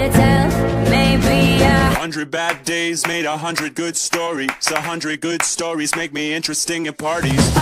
to tell. Maybe a Hundred bad days made a hundred good stories. A hundred good stories make me interesting at parties.